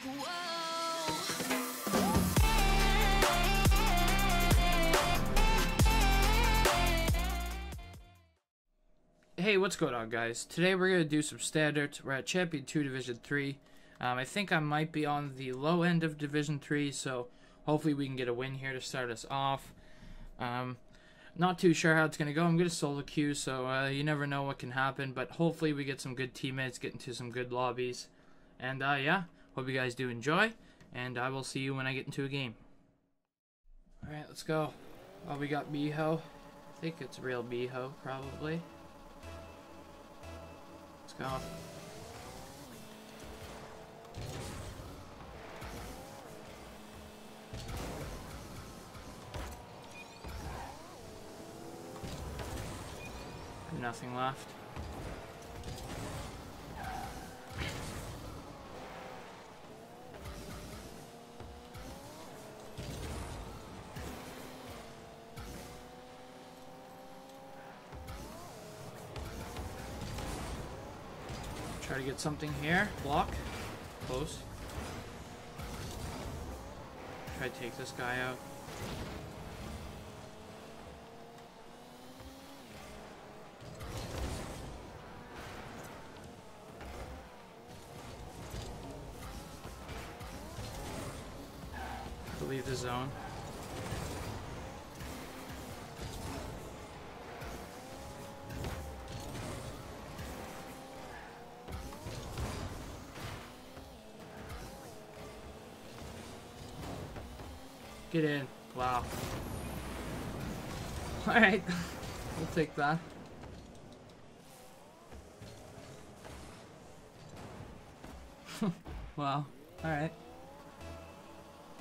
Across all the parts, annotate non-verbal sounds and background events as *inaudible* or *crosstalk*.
Hey, what's going on, guys? Today we're going to do some standards. We're at Champion 2 Division 3. Um, I think I might be on the low end of Division 3, so hopefully we can get a win here to start us off. Um, not too sure how it's going to go. I'm going to solo queue, so uh, you never know what can happen, but hopefully we get some good teammates, get into some good lobbies. And uh, yeah, hope you guys do enjoy, and I will see you when I get into a game. Alright, let's go. Oh, we got Miho. I think it's real Miho, probably. Let's go. Nothing left. Get something here. Block. Close. Try to take this guy out. Get in. Wow. *laughs* Alright. we'll take that. *laughs* wow. Alright.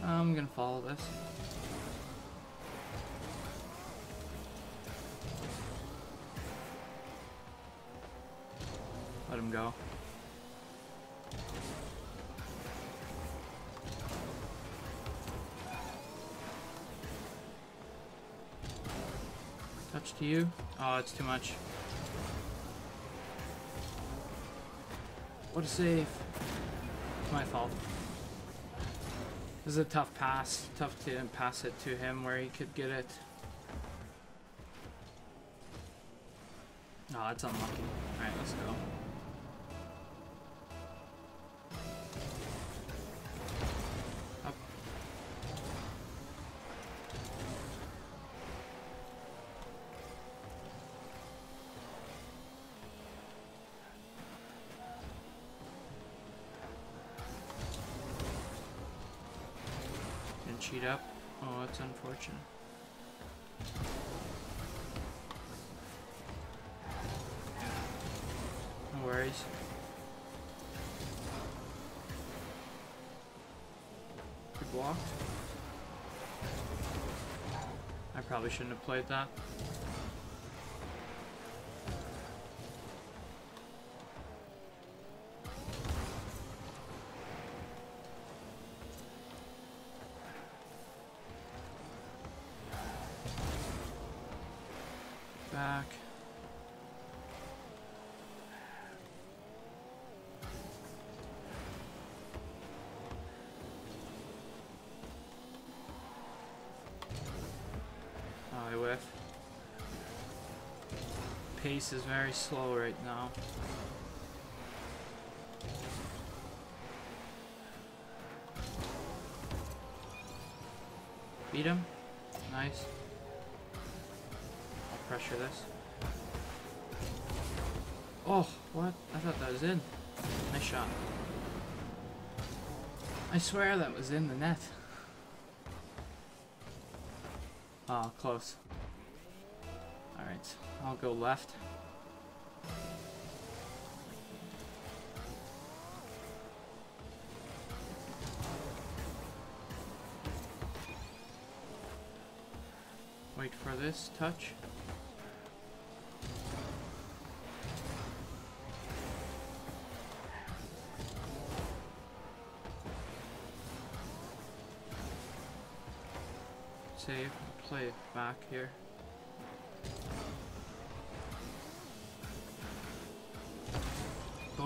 I'm gonna follow this. Let him go. To you. Oh, it's too much. What a save. It's my fault. This is a tough pass. Tough to pass it to him where he could get it. Oh, that's unlucky. Alright, let's go. Probably shouldn't have played that. Pace is very slow right now. Beat him. Nice. I'll pressure this. Oh, what? I thought that was in. Nice shot. I swear that was in the net. Oh, *laughs* close. Alright, I'll go left. Wait for this touch. Save, play it back here.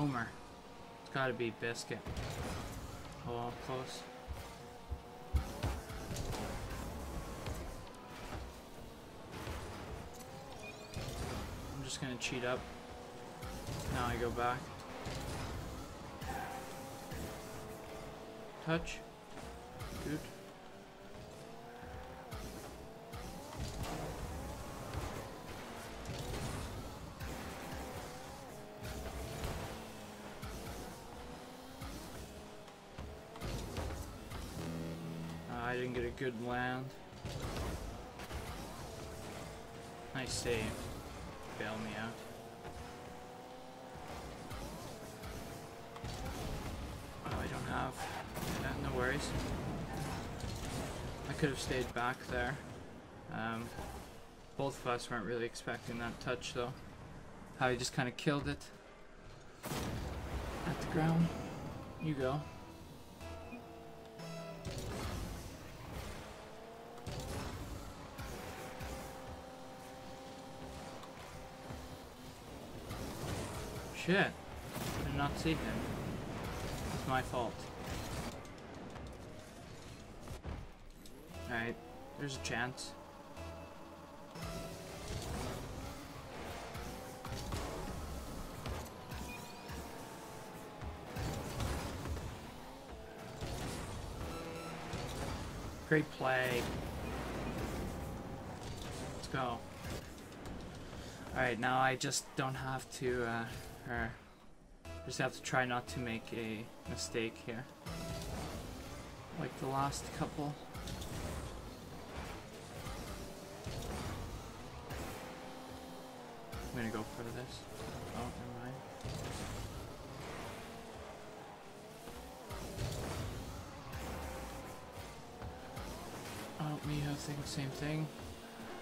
Boomer. It's gotta be Biscuit. Oh, close. I'm just gonna cheat up. Now I go back. Touch. Good. Good land. Nice save. Bail me out. Oh, I don't have that. No worries. I could have stayed back there. Um, both of us weren't really expecting that touch, though. How he just kind of killed it at the ground. You go. Shit. I did not see him. It's my fault. Alright, there's a chance. Great play. Let's go. Alright, now I just don't have to, uh, or just have to try not to make a mistake here. Like the last couple. I'm gonna go for this. Oh, never mind. Oh, Miho same thing.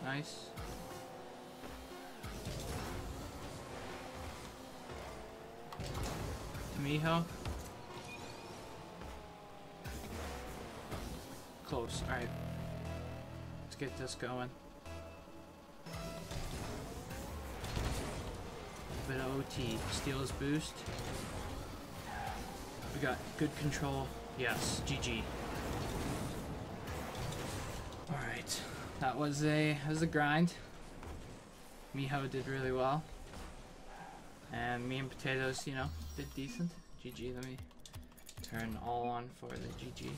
Nice. Miho. Close. Alright. Let's get this going. Bit of OT. Steal his boost. We got good control. Yes. GG. Alright. That was a that was a grind. Miho did really well. And me and Potatoes, you know, did decent. GG, let me turn all on for the GG.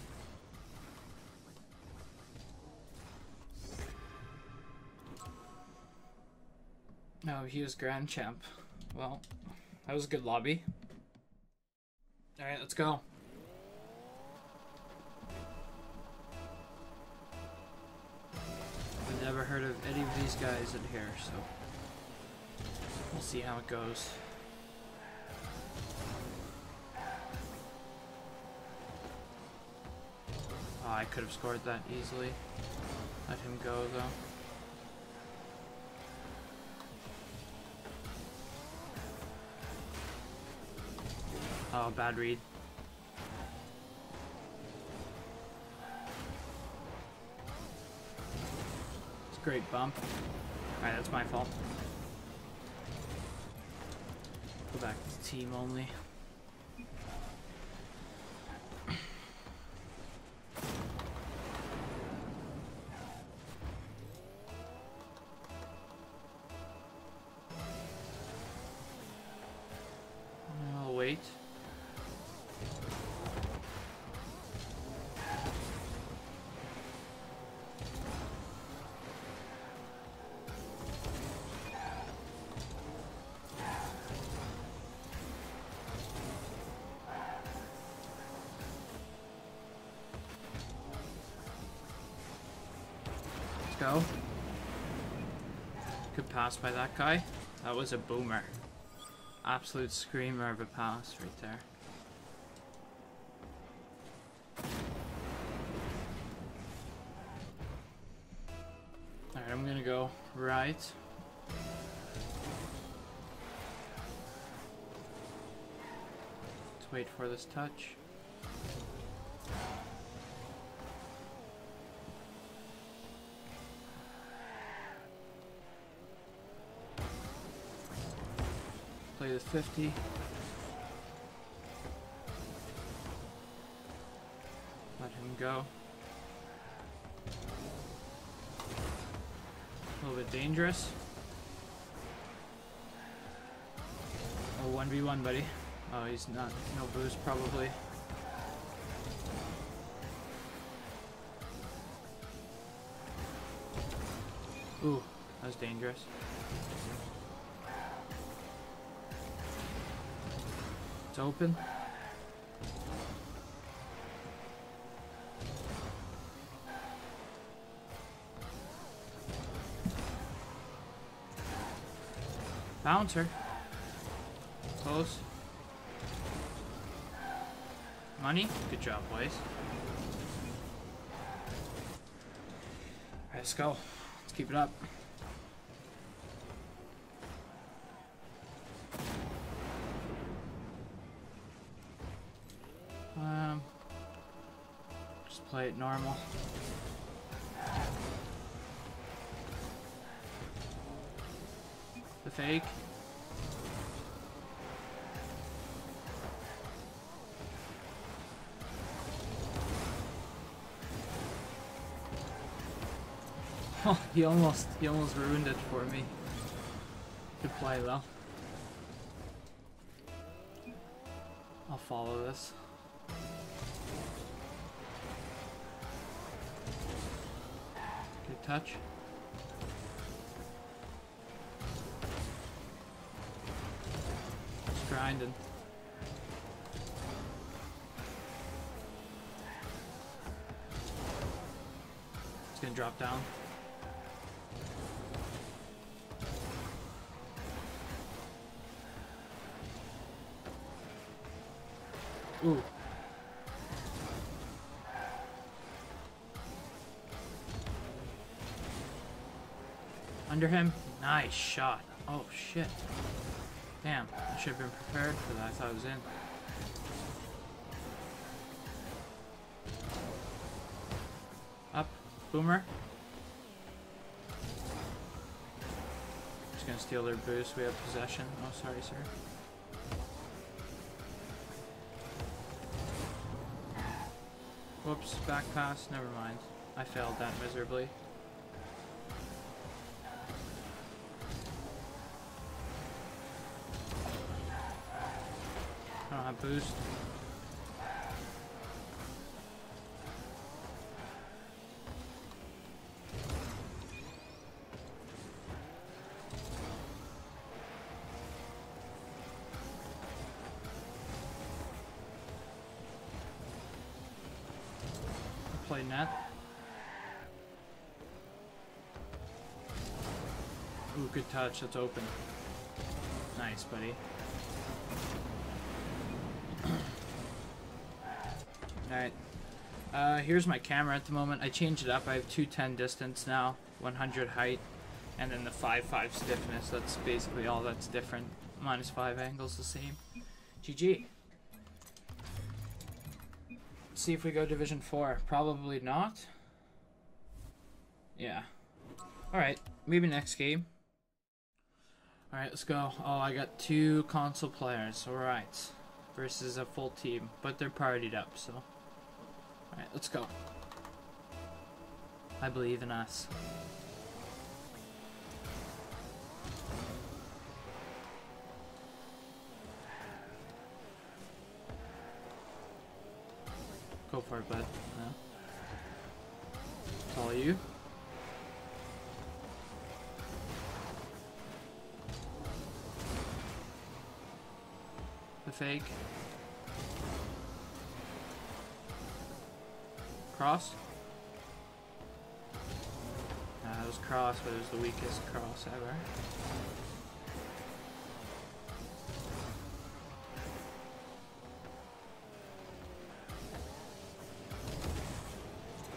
No, he was Grand Champ. Well, that was a good lobby. Alright, let's go. I've never heard of any of these guys in here, so we'll see how it goes. Oh, I could have scored that easily. Let him go though. Oh, bad read. It's great bump. Alright, that's my fault. Go back to team only. Go. Pass by that guy. That was a boomer. Absolute screamer of a pass right there. Alright, I'm gonna go right. Let's wait for this touch. The 50. and go. A little bit dangerous. Oh, 1v1, buddy. Oh, he's not. No boost, probably. Ooh, that was dangerous. It's open. Bouncer. Close. Money? Good job, boys. Let's go. Let's keep it up. Um, just play it normal. The fake. *laughs* Oh, he almost, he almost ruined it for me. Good play though. I'll follow this. Touch. Just grinding. It's gonna drop down. Ooh. Under him. Nice shot. Oh, shit. Damn. I should have been prepared for that. I thought I was in. Up. Boomer. Just gonna steal their boost. We have possession. Oh, sorry, sir. Whoops, back pass, never mind. I failed that miserably. Don't boost. Play net. Ooh, good touch. That's open. Nice, buddy. Alright. Uh, here's my camera at the moment. I changed it up. I have 210 distance now, 100 height, and then the 5-5 stiffness. That's basically all that's different. Minus 5 angles the same. GG. See if we go Division 4. Probably not. Yeah. Alright, maybe next game. Alright, let's go. Oh, I got two console players. Alright. Versus a full team. But they're partied up, so. Alright, let's go. I believe in us. Go for it, bud. Yeah. It's all you. The fake. Cross? Nah, it was cross, but it was the weakest cross ever.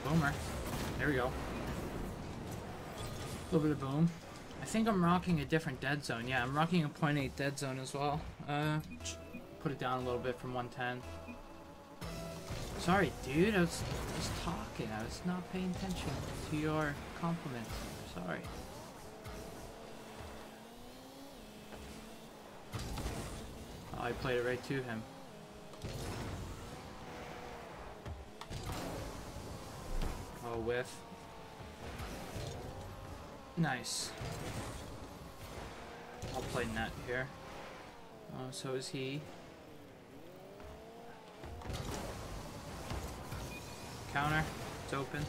Boomer. There we go. A little bit of boom. I think I'm rocking a different dead zone. Yeah, I'm rocking a 0.8 dead zone as well. Uh, put it down a little bit from 110. Sorry, dude. I was, just talking. I was not paying attention to your compliments. Sorry. Oh, I played it right to him. Oh, whiff. Nice. I'll play net here. Oh, so is he. Counter. It's open.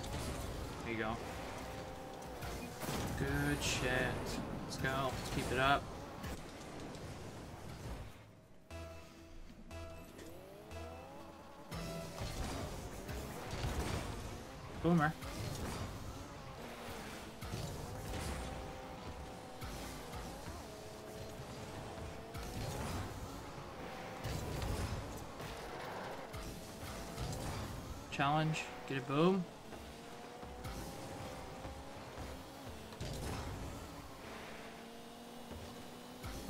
There you go. Good shit. Let's go. Let's keep it up. Boomer. Challenge. Get a boom.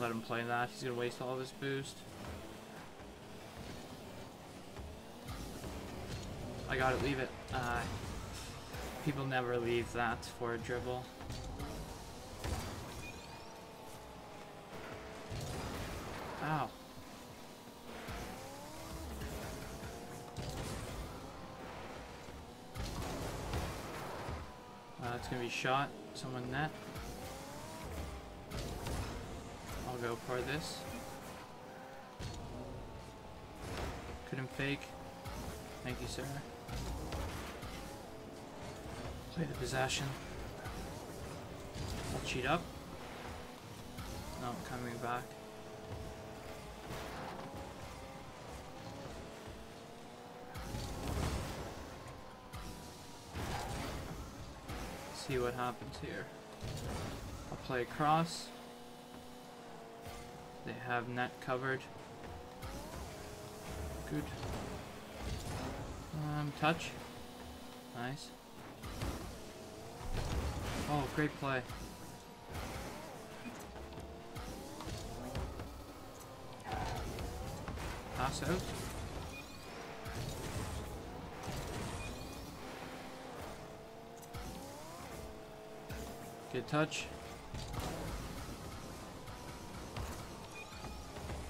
Let him play that. He's gonna waste all of his boost. I got it. Leave it. Uh, people never leave that for a dribble. Ow. It's gonna be shot. Someone net. I'll go for this. Couldn't fake. Thank you, sir. Play the possession. I'll cheat up. No, coming back. See what happens here. I'll play across. They have net covered. Good. Um, touch. Nice. Oh, great play. Pass out. Good touch.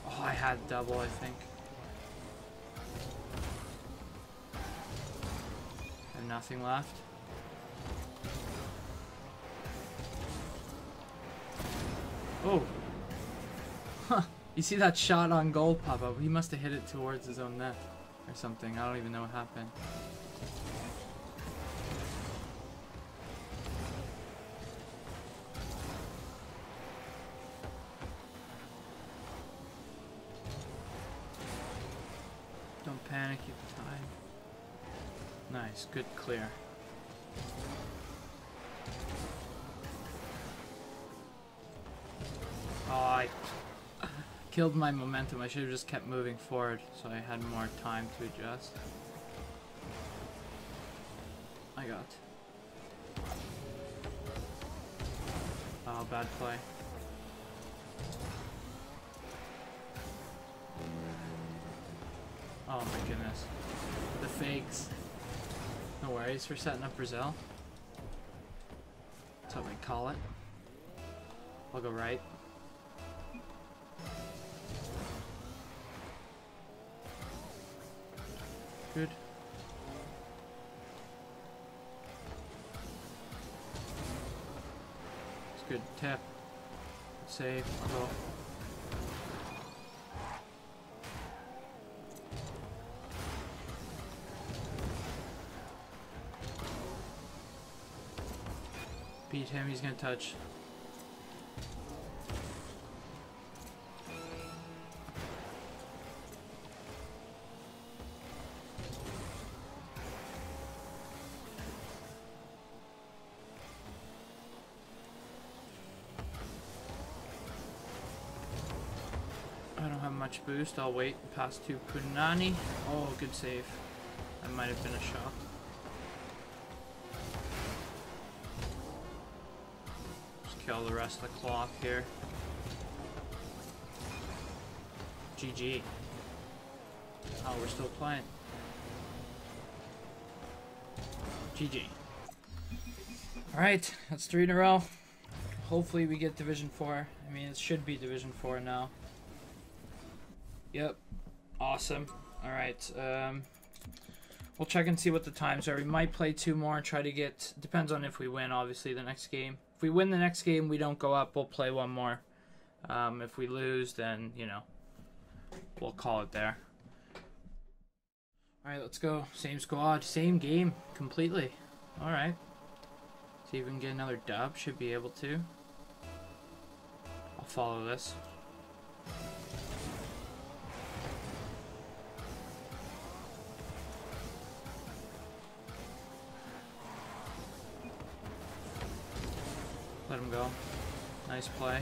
Oh, I had double, I think. And nothing left. Oh. Huh. You see that shot on goal pop up? He must have hit it towards his own net or something. I don't even know what happened. Time. Nice, good clear. Oh, I *laughs* killed my momentum. I should have just kept moving forward so I had more time to adjust. I got. Oh, bad play. Oh my goodness. The fakes. No worries for setting up Brazil. That's what we call it. I'll go right. Good. It's good. Tap. Save. I'll go. He's gonna touch. I don't have much boost, I'll wait pass to Punani. Oh, good save. That might have been a shot. Kill the rest of the clock here. GG. Oh, we're still playing. GG. Alright, that's three in a row. Hopefully we get Division 4. I mean, it should be Division 4 now. Yep. Awesome. Alright, um... We'll check and see what the times are. We might play two more and try to get. Depends on if we win, obviously, the next game. We win the next game, we don't go up. We'll play one more. Um, if we lose, then, you know, we'll call it there. Alright, let's go. Same squad, same game, completely. Alright. See if we can get another dub. Should be able to. I'll follow this. Nice play.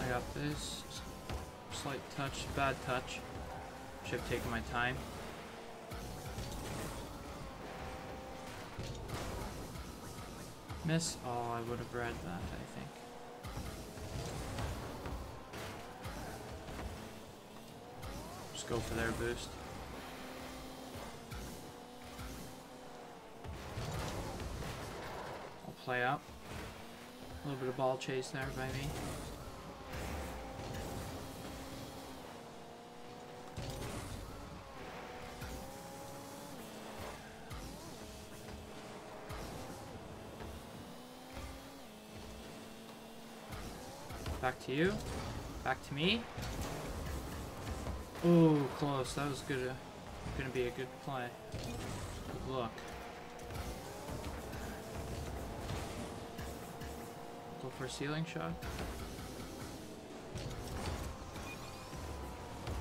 I got this. Slight touch, bad touch. Should have taken my time. Miss? Oh, I would have read that, I think. Go for their boost. I'll play up. A little bit of ball chase there by me. Back to you. Back to me. Oh, close. That was. Uh, gonna be a good play. Good luck. Go for a ceiling shot.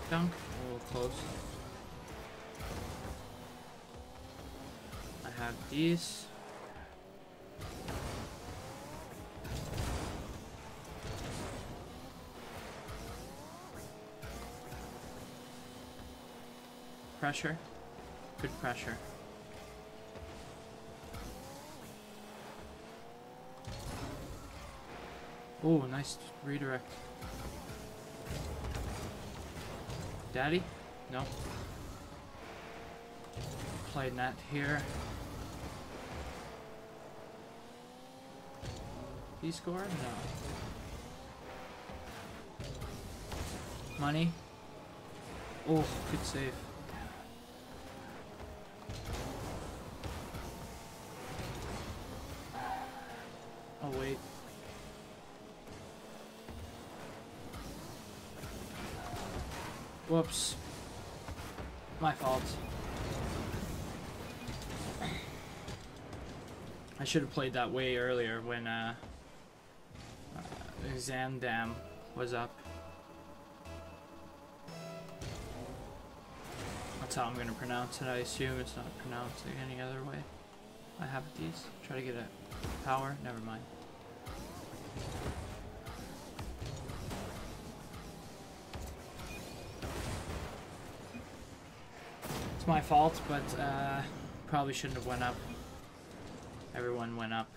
Dunk. Little close. I have these. Pressure. Good pressure. Oh, nice redirect. Daddy? No. Play net here. He scored? No. Money? Oh, good save. Oh wait. Whoops. My fault. I should have played that way earlier when uh, uh Zandam was up. That's how I'm gonna pronounce it. I assume it's not pronounced any other way. I have these. Try to get a power. Never mind. It's my fault, but uh, probably shouldn't have went up. Everyone went up.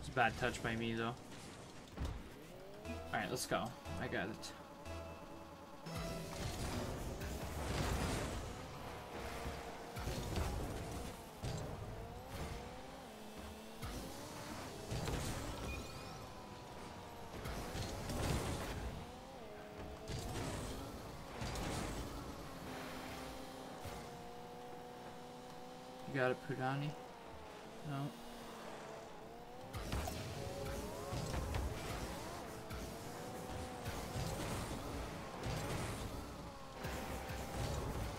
It's a bad touch by me, though. Alright, let's go. I got it. You got it, Pudani? No.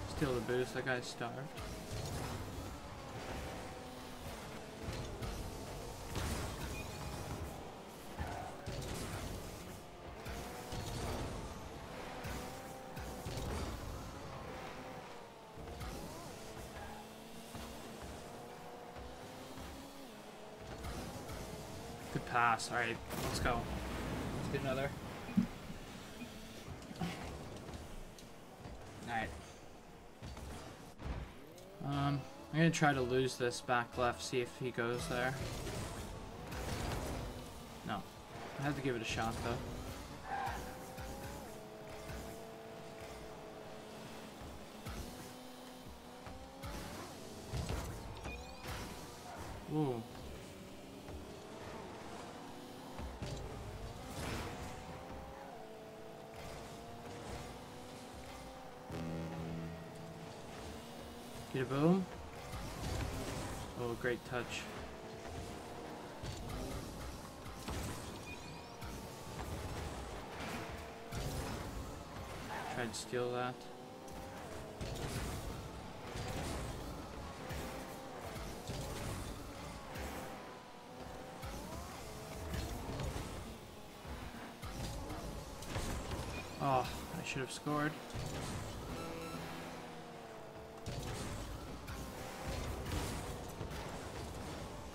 Steal the boost, that guy's starved. Good pass. Alright, let's go. Let's get another. Alright. Um, I'm gonna try to lose this back left, see if he goes there. No. I have to give it a shot though. Tried to steal that. Oh, I should have scored.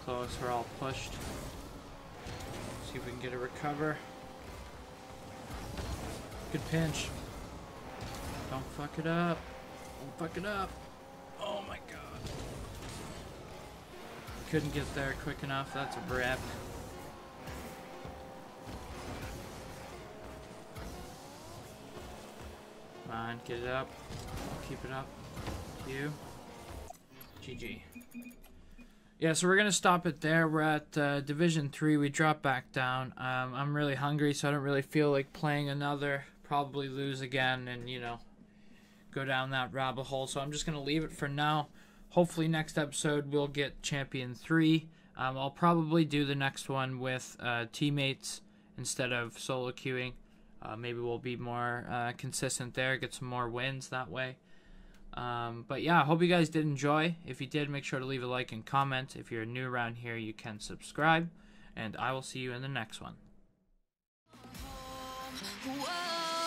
Close, we're all pushed. See if we can get a recover. Good pinch. Don't fuck it up. Don't fuck it up. Oh my god. Couldn't get there quick enough. That's a rip. Come on, get it up. Keep it up. You. GG. Yeah, so we're gonna stop it there. We're at uh, Division Three. We drop back down. Um, I'm really hungry, so I don't really feel like playing another. Probably lose again, and you know, go down that rabbit hole. So I'm just gonna leave it for now. Hopefully, next episode we'll get Champion Three. Um, I'll probably do the next one with uh, teammates instead of solo queuing. Uh, maybe we'll be more uh, consistent there, get some more wins that way. Um, but yeah, I hope you guys did enjoy. If you did, make sure to leave a like and comment. If you're new around here, you can subscribe. And I will see you in the next one. Whoa.